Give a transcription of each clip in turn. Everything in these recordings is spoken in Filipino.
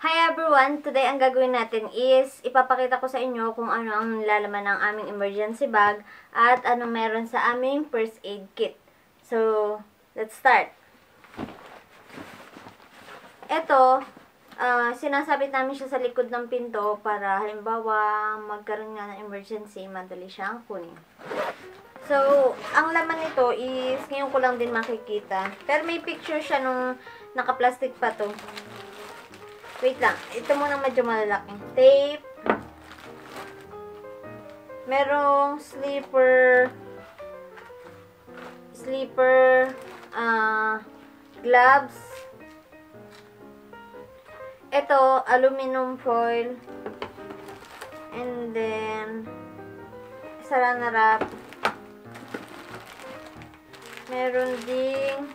Hi everyone! Today ang gagawin natin is ipapakita ko sa inyo kung ano ang lalaman ng aming emergency bag at ano meron sa aming first aid kit. So, let's start. Ito, uh, sinasabit namin siya sa likod ng pinto para halimbawa magkaroon nga ng emergency, madali siyang kunin. So, ang laman nito is, ngayon ko lang din makikita. Pero may picture siya nung naka-plastic pa to. Wait lang. Ito muna medyo malalaki. Tape. Merong slipper. Slipper. Uh, gloves. Ito, aluminum foil. And then, sara na wrap. Meron ding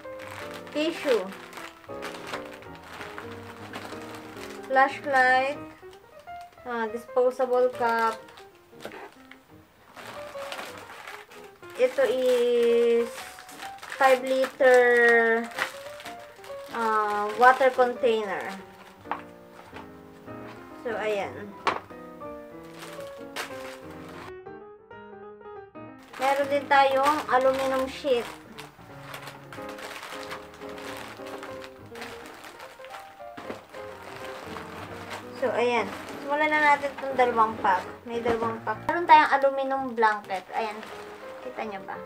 tissue. Flashlight, uh, disposable cup. Ito is 5 liter uh, water container. So, ayan. Meron din tayong aluminum sheet. So, ayan. Simulan na natin itong dalawang pack. May dalawang pack. Meron tayong aluminum blanket. Ayan. Kita nyo ba?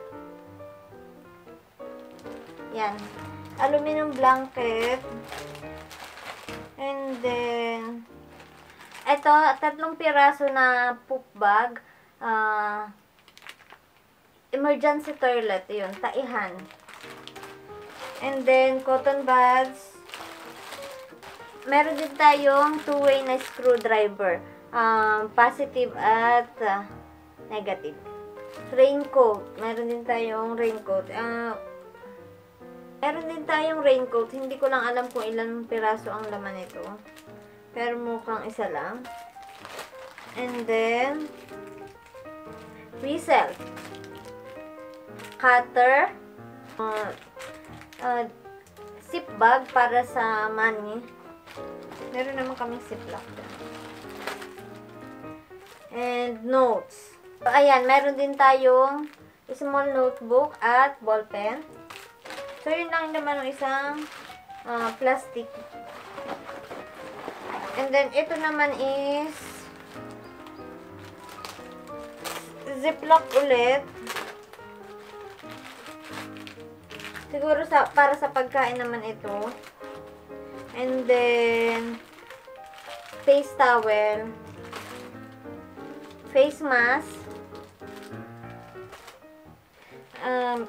Yan. Aluminum blanket. And then, ito, tatlong piraso na poop bag. Uh, emergency toilet. Yun, taihan. And then, cotton buds meron din tayong two-way na screwdriver. Um, positive at uh, negative. Raincoat. Meron din tayong raincoat. Uh, meron din tayong raincoat. Hindi ko lang alam kung ilang piraso ang laman nito. Pero mukhang isa lang. And then, whistle. Cutter. Uh, uh, zip bag para sa money. Meron naman kaming ziplock dyan. And notes. So, ayan, meron din tayong small notebook at ballpen. So, yun lang naman ng isang uh, plastic. And then, ito naman is ziplock ulit. Siguro sa, para sa pagkain naman ito. And then, face towel, face mask, um,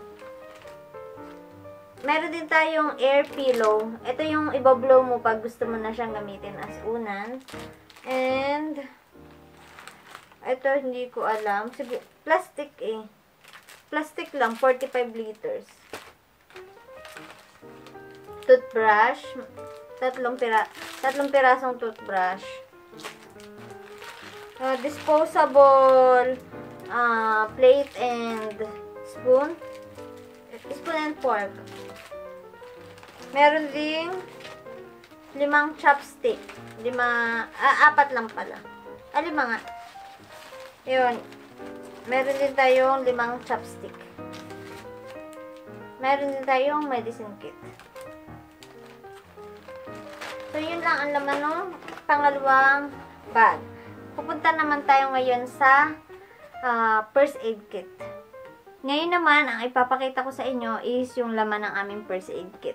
meron din tayong air pillow. Ito yung ibablow mo pag gusto mo na siyang gamitin as unan. And, ito hindi ko alam. Sige, plastic eh. Plastic lang, 45 liters. Toothbrush tatlong pira tatlong pirasong toothbrush. Uh, disposable uh, plate and spoon. Spoon and fork. Meron ding limang chopstick. Lima, ah, apat lang pala. Ah, lima nga. Yun. Meron din tayong limang chopstick. Meron din tayong medicine kit. So, yun lang ang laman ng pangalawang bag. Pupunta naman tayo ngayon sa uh, first aid kit. Ngayon naman, ang ipapakita ko sa inyo is yung laman ng aming first aid kit.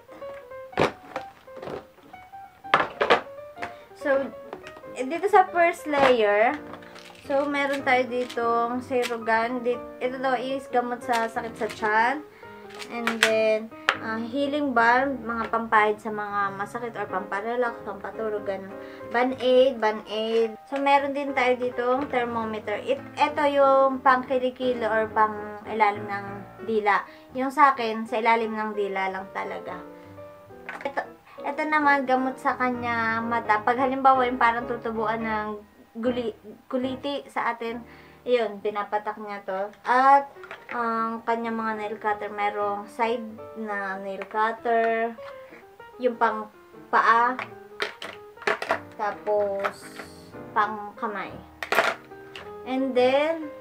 So, dito sa first layer, so, meron tayo ditong Serogan. Ito daw is gamot sa sakit sa tiyan. And then, uh, healing balm, mga pampahid sa mga masakit or pamparelax, pampatulog, ganun. Band-aid, band-aid. So, meron din tayo ditong thermometer. It, ito yung pang kilikilo or pang ilalim ng dila. Yung sa akin, sa ilalim ng dila lang talaga. Ito, ito naman, gamot sa kanya mata. Pag halimbawa yung parang tutubuan ng guli, guliti sa atin, Ayun, pinapatak niya to. At, ang kanyang mga nail cutter, merong side na nail cutter. Yung pang paa. Tapos, pang kamay. And then,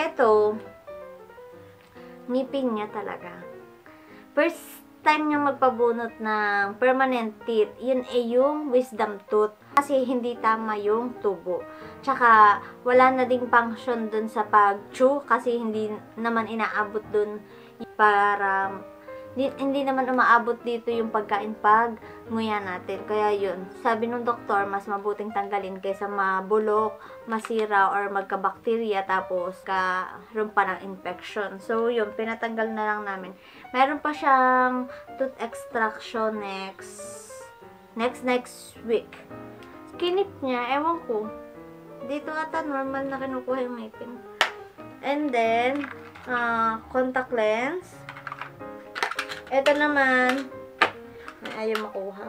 eto, ngipin niya talaga. First time niya magpabunot ng permanent teeth, yun ay yung wisdom tooth. Kasi hindi tama yung tubo. Tsaka, wala na ding function dun sa pag-chew kasi hindi naman inaabot dun para hindi, naman umaabot dito yung pagkain pag nguya natin. Kaya yun, sabi nung doktor, mas mabuting tanggalin kaysa mabulok, masira, or magka-bacteria, tapos karoon pa ng infection. So, yun, pinatanggal na lang namin. Meron pa siyang tooth extraction next, next, next week. Kinip niya, ewan ko. Dito ata normal na kinukuha yung ngipin. And then, uh, contact lens. Ito naman, ay, ayaw makuha.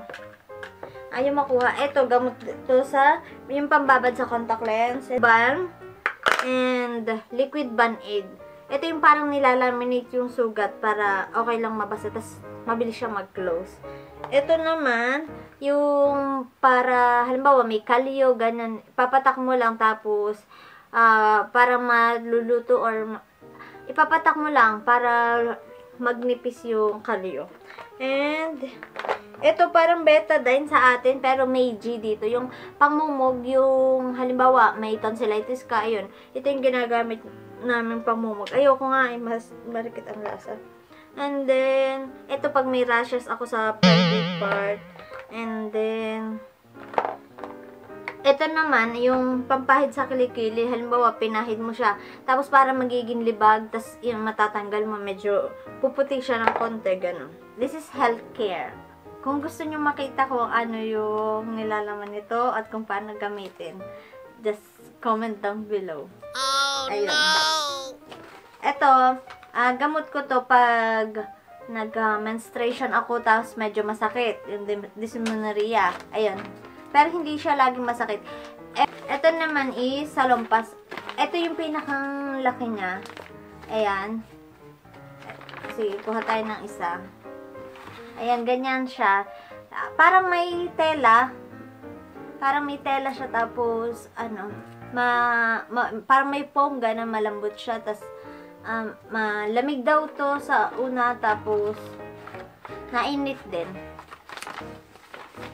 Ayaw makuha. Ito, gamot to sa, yung pambabad sa contact lens. Balm and liquid band-aid. Ito yung parang nilalaminate yung sugat para okay lang mabasa. Tapos, mabilis siya mag-close. Ito naman, yung para, halimbawa, may kalyo, ganyan. Papatak mo lang tapos, uh, para maluluto or ipapatak mo lang para magnipis yung kalyo. And, ito parang betadine sa atin, pero may G dito. Yung pangmumog, yung halimbawa, may tonsillitis ka, ayun. Ito yung ginagamit namin pangmumog. Ayoko nga, eh, mas marikit ang lasa. And then, ito pag may rashes ako sa private part. And then, ito naman, yung pampahid sa kilikili, halimbawa, pinahid mo siya, tapos para magiging libag, tapos yung matatanggal mo, medyo puputi siya ng konti, ganun. This is healthcare. Kung gusto nyo makita kung ano yung nilalaman nito at kung paano gamitin, just comment down below. Oh, Ayun. no! Ito, ah, gamot ko to pag nag-menstruation ako, tapos medyo masakit, yung dysmenorrhea. Ayun. Pero hindi siya laging masakit. E- ito naman is salompas. Ito yung pinakang laki niya. Ayan. Sige, kuha tayo ng isa. Ayan, ganyan siya. Ah, Parang may tela. Parang may tela siya tapos, ano, ma, ma parang may foam na malambot siya. Tapos, um, malamig daw to sa una tapos, nainit din.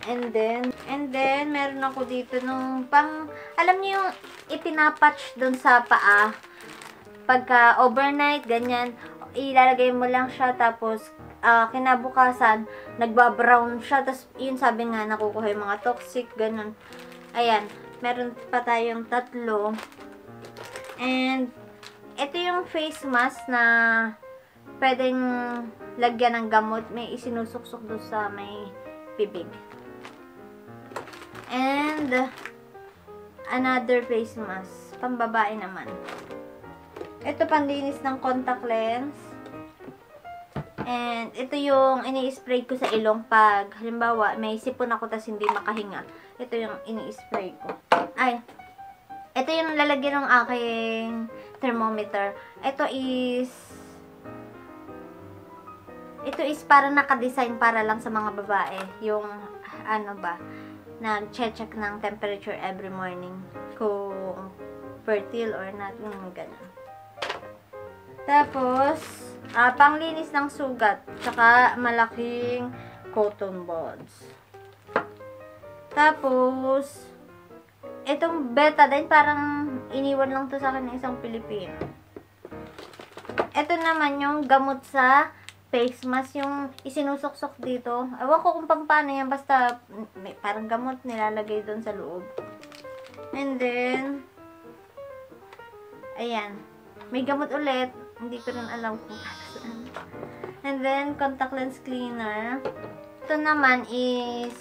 And then, and then, meron ako dito nung pang, alam niyo yung ipinapatch dun sa paa. Pagka overnight, ganyan, ilalagay mo lang siya, tapos, ah, kinabukasan, nagba-brown siya, tapos, yun sabi nga, nakukuha yung mga toxic, ganun. Ayan, meron pa tayong tatlo. And, ito yung face mask na pwedeng lagyan ng gamot. May isinusuksok doon sa may bibig. And, another face mask. Pambabae naman. Ito, panlinis ng contact lens. And, ito yung ini-spray ko sa ilong pag, halimbawa, may sipon ako tas hindi makahinga. Ito yung ini-spray ko. Ay, ito yung lalagyan ng aking thermometer. Ito is, ito is para naka-design para lang sa mga babae. Yung, ano ba, nag-check ng temperature every morning. Kung fertile or not, yung gano'n. Tapos, ah, panglinis ng sugat. Tsaka, malaking cotton buds. Tapos, itong betadine, parang iniwan lang to sa akin ng isang Pilipino. Ito naman yung gamot sa face mask, yung isinusuksok dito. Ewan ko kung paano yan, basta may, parang gamot nilalagay doon sa loob. And then, ayan. May gamot ulit. Hindi ko rin alam kung saan. And then, contact lens cleaner. Ito naman is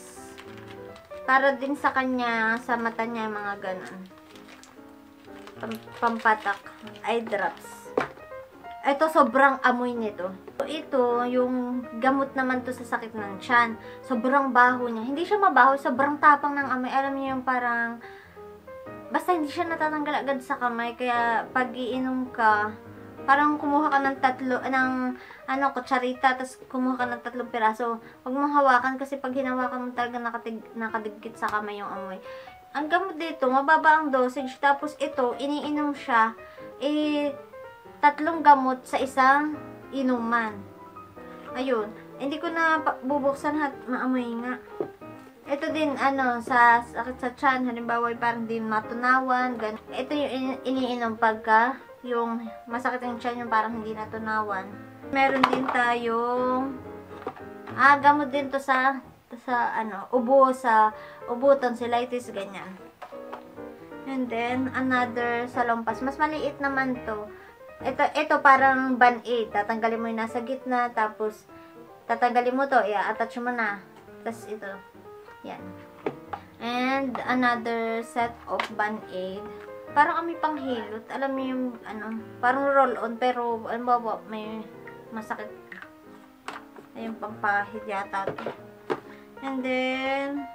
para din sa kanya, sa mata niya, mga ganun. Pam- pampatak. Eye drops. Ito, sobrang amoy nito. Ito, yung gamot naman to sa sakit ng tiyan. Sobrang baho niya. Hindi siya mabaho, sobrang tapang ng amoy. Alam niyo yung parang, basta hindi siya natatanggal agad sa kamay. Kaya, pag iinom ka, parang kumuha ka ng tatlo, ng ano, kutsarita, tapos kumuha ka ng tatlong piraso. Huwag mong hawakan kasi pag hinawakan mo talaga nakatig, nakadikit sa kamay yung amoy. Ang gamot dito, mababa ang dosage, tapos ito, iniinom siya, eh, tatlong gamot sa isang inuman. Ayun. Hindi ko na bubuksan at maamoy nga. Ito din, ano, sa sakit sa tiyan, halimbawa, parang din matunawan, ganun. Ito yung iniinom pagka yung masakit ang tiyan yung parang hindi natunawan. Meron din tayong, ah, gamot din to sa, sa, ano, ubo, sa, ubo, tonsillitis, ganyan. And then, another sa lompas. Mas maliit naman to. Ito, ito parang band-aid. Tatanggalin mo yung nasa gitna, tapos, tatanggalin mo to, i-attach mo na. Tapos, ito, yan. And, another set of band-aid. Parang kami pang hilot. Alam mo yung, ano, parang roll-on, pero, ano ba, may masakit. Ayun, pampahid yata to. And then,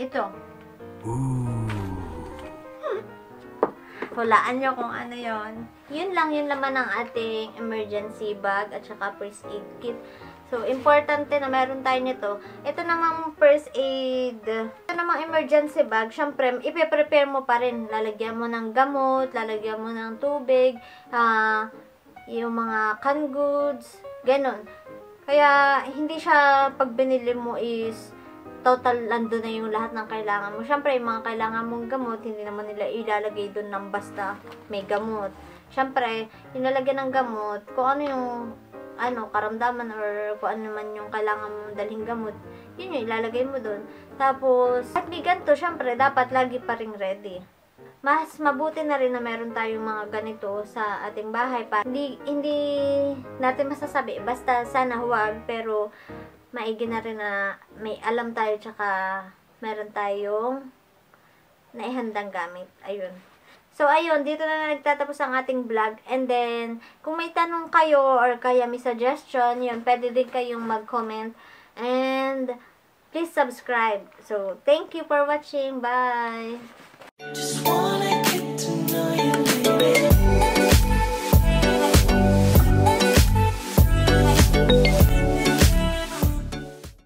ito. Ooh. Hulaan nyo kung ano yon. Yun lang yung laman ng ating emergency bag at saka first aid kit. So, importante na meron tayo nito. Ito namang first aid, ito namang emergency bag, syempre, ipe-prepare mo pa rin. Lalagyan mo ng gamot, lalagyan mo ng tubig, uh, yung mga canned goods, ganun. Kaya, hindi siya, pag binili mo is, total lando na yung lahat ng kailangan mo. Syempre, yung mga kailangan mong gamot, hindi naman nila ilalagay doon ng basta may gamot. Syempre, inalagyan ng gamot, kung ano yung ano, karamdaman or kung ano man yung kailangan mong dalhin gamot, yun yung ilalagay mo doon. Tapos, at may ganito, syempre, dapat lagi pa ring ready. Mas mabuti na rin na meron tayong mga ganito sa ating bahay pa. Hindi, hindi natin masasabi, basta sana huwag, pero maigi na rin na may alam tayo tsaka meron tayong naihandang gamit. Ayun. So, ayun, dito na, nagtatapos ang ating vlog. And then, kung may tanong kayo or kaya may suggestion, yun, pwede din kayong mag-comment. And, please subscribe. So, thank you for watching. Bye! Just